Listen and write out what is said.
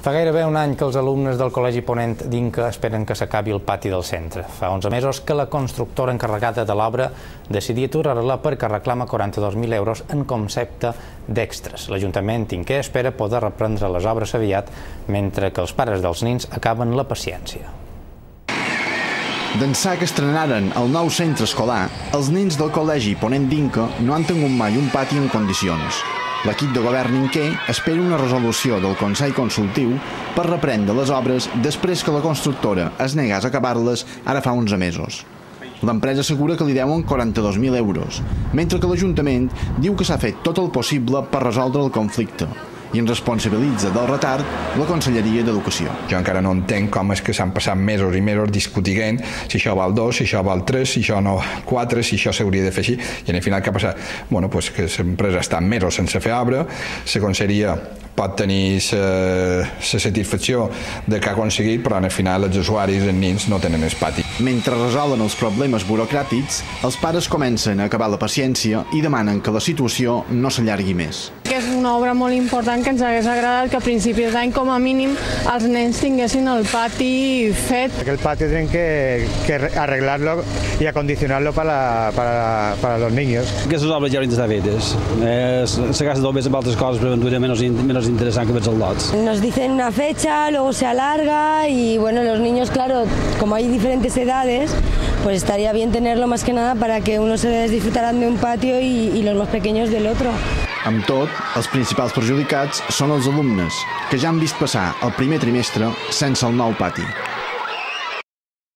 Fa gairebé un any que els alumnes del Col·legi Ponent d'Inca esperen que s'acabi el pati del centre. Fa 11 mesos que la constructora encarregada de l'obra decidia aturar-la perquè reclama 42.000 euros en concepte d'extres. L'Ajuntament Inquer espera poder reprendre les obres aviat, mentre que els pares dels nins acaben la paciència. D'ençà que estrenaren el nou centre escolar, els nens del Col·legi Ponent d'Inca no han tingut mai un pati en condicions. L'equip de govern inquer espera una resolució del Consell Consultiu per reprendre les obres després que la constructora es negàs a acabar-les ara fa 11 mesos. L'empresa assegura que li deuen 42.000 euros, mentre que l'Ajuntament diu que s'ha fet tot el possible per resoldre el conflicte i en responsabilitza del retard la Conselleria d'Educació. Jo encara no entenc com és que s'han passat mesos i mesos discutint si això val dos, si això val tres, si això no quatre, si això s'hauria de fer així, i en el final què ha passat? Bueno, pues que l'empresa està mesos sense fer obra, la Conselleria pot tenir la satisfacció de que ha aconseguit, però en el final els usuaris, els nins, no tenen el pati. Mentre resolen els problemes burocràtics, els pares comencen a acabar la paciència i demanen que la situació no s'allargui més. Que és una obra molt important que ens hagués agradat que a principis d'any com a mínim els nens tinguessin el pati fet. El pati tienen que, que arreglarlo y acondicionarlo para, para, para los niños. Aquestes obres ja haurien d'estar fetes. Eh, se gasta dos mesos amb altres coses, però aventura menys, menys interesant que veig els lots. Nos dicen una fecha, luego se alarga y bueno, los niños, claro, como hay diferentes edades, pues estaría bien tenerlo más que nada para que unos se disfrutaran de un patio y, y los más pequeños del otro. Amb tot, els principals perjudicats són els alumnes, que ja han vist passar el primer trimestre sense el nou pati.